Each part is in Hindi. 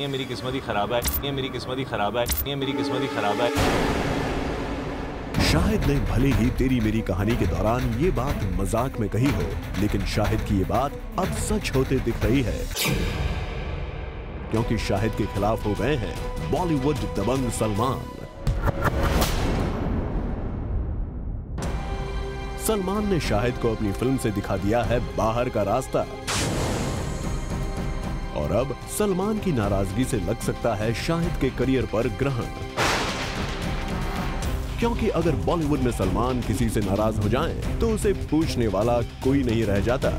ये मेरी किस्मत ही खराब है। ये मेरी किस्मत ही खराब है। ये मेरी किस्मत ही खराब है। शाहिद ने भले ही तेरी मेरी कहानी के दौरान ये बात मज़ाक में कही हो, लेकिन शाहिद की ये बात अब सच होते दिख रही है। क्योंकि शाहिद के खिलाफ हो गए हैं बॉलीवुड दबंग सलमान। सलमान ने शाहिद को अपनी फ़िल्म से दिखा दिया है बाहर का रास्ता। और अब सलमान की नाराज़गी से लग सकता है शाहिद के करियर पर ग्रहण। क्योंकि अगर बॉलीवुड में सलमान किसी से नाराज़ हो जाएँ, तो उसे पूछने वाला कोई नहीं रह जाता।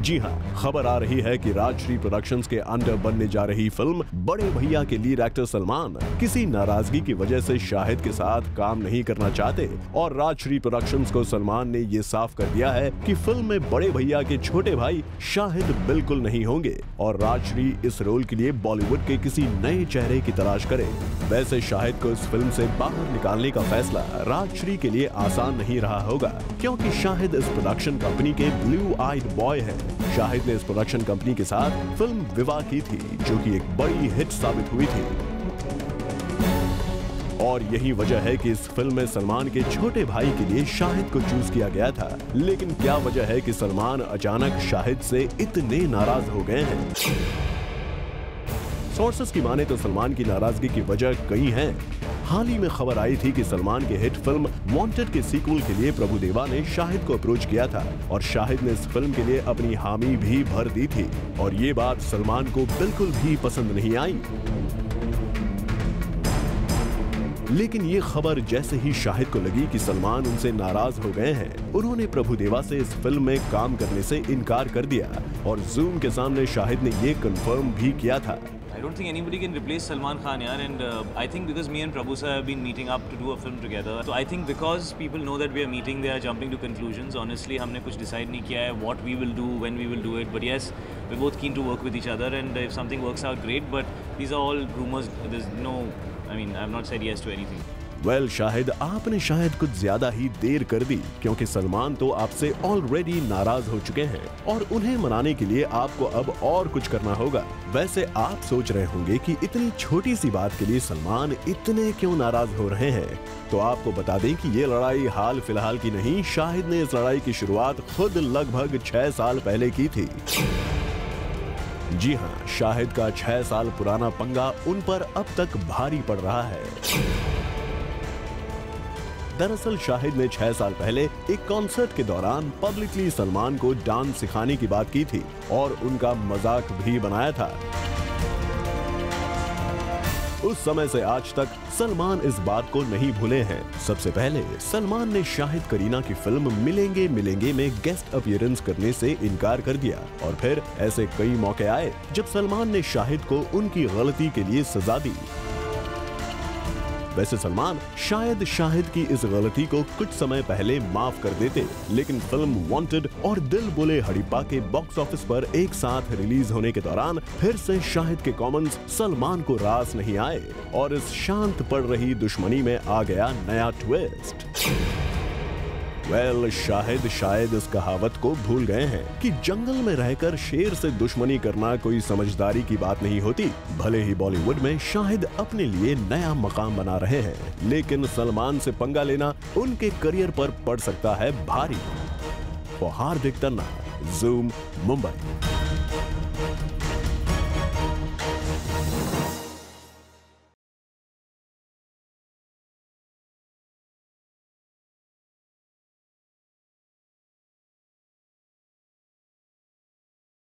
जी हाँ खबर आ रही है कि राजश्री प्रोडक्शंस के अंडर बनने जा रही फ़िल्म बड़े भैया के लीड एक्टर सलमान किसी नाराज़गी की वजह से शाहिद के साथ काम नहीं करना चाहते और राजश्री प्रोडक्शंस को सलमान ने ये साफ़ कर दिया है कि फ़िल्म में बड़े भैया के छोटे भाई शाहिद बिल्कुल नहीं होंगे और राजश्री इस रोल के लिए बॉलीवुड के किसी नए चेहरे की तलाश करे। वैसे शाहिद को इस फ़िल्म से बाहर निकालने का फैसला राजश्री के लिए आसान नहीं रहा होगा, क्योंकि शाहिद इस प्रोडक्शन कंपनी के ब्लू आइड बॉय है। शाहिद ने इस प्रोडक्शन कंपनी के साथ फ़िल्म विवाह की थी, जो कि एक बड़ी हिट साबित हुई थी। और यही वजह है कि इस फ़िल्म में सलमान के छोटे भाई के लिए शाहिद को चूज़ किया गया था। लेकिन क्या वजह है कि सलमान अचानक शाहिद से इतने नाराज़ हो गए हैं? सोर्सेस की माने तो सलमान की नाराज़गी की वजह कई हैं। हाल ही में खबर आई थी कि सलमान के हिट फ़िल्म वांटेड के सीक्वल के लिए प्रभु देवा ने शाहिद को अप्रोच किया था और शाहिद ने इस फ़िल्म के लिए अपनी हामी भी भर दी थी। और ये बात सलमान को बिल्कुल भी पसंद नहीं आई। लेकिन ये खबर जैसे ही शाहिद को लगी कि सलमान उनसे नाराज़ हो गए हैं, उन्होंने प्रभु देवा से इस फ़िल्म में काम करने से इनकार कर दिया और जूम के सामने शाहिद ने ये कंफर्म भी किया था। I don't think anybody can replace Salman Khan, yaar. And uh, I think because me and Prabhu sir have been meeting up to do a film together, so I think because people know that we are meeting, they are jumping to conclusions. Honestly, हमने कुछ decide नहीं किया है what we will do, when we will do it. But yes, we're both keen to work with each other, and if something works out, great. But these are all rumors. There's no, I mean, I've not said yes to anything. Well well, Shahid आपने शायद कुछ ज़्यादा ही देर कर दी क्योंकि सलमान तो आपसे ऑलरेडी नाराज़ हो चुके हैं और उन्हें मनाने के लिए आपको अब और कुछ करना होगा। वैसे आप सोच रहे होंगे कि इतनी छोटी सी बात के लिए सलमान इतने क्यों नाराज़ हो रहे हैं? तो आपको बता दें कि ये लड़ाई हाल फ़िलहाल की नहीं शाहिद ने इस लड़ाई की शुरुआत खुद लगभग छह साल पहले की थी। जी हाँ शाहिद का छह साल पुराना पंगा उन पर अब तक भारी पड़ रहा है। दरअसल शाहिद ने छह साल पहले एक कॉन्सर्ट के दौरान पब्लिकली सलमान को डांस सिखाने की बात की थी और उनका मज़ाक भी बनाया था। उस समय से आज तक सलमान इस बात को नहीं भूले हैं। सबसे पहले सलमान ने शाहिद करीना की फ़िल्म मिलेंगे मिलेंगे में गेस्ट अपियरेंस करने से इनकार कर दिया और फिर ऐसे कई मौके आए जब सलमान ने शाहिद को उनकी गलती के लिए सजा दी। वैसे सलमान शायद शाहिद की इस गलती को कुछ समय पहले माफ़ कर देते, लेकिन फ़िल्म वांटेड और दिल बोले हड़िप्पा के बॉक्स ऑफ़िस पर एक साथ रिलीज़ होने के दौरान फिर से शाहिद के कॉमेंट्स सलमान को रास नहीं आए, और इस शांत पड़ रही दुश्मनी में आ गया नया ट्विस्ट वेल well, शाहिद शायद इस कहावत को भूल गए हैं कि जंगल में रहकर शेर से दुश्मनी करना कोई समझदारी की बात नहीं होती। भले ही बॉलीवुड में शाहिद अपने लिए नया मकाम बना रहे हैं लेकिन सलमान से पंगा लेना उनके करियर पर पड़ सकता है भारी। हार्दिक तन्ना जूम मुंबई।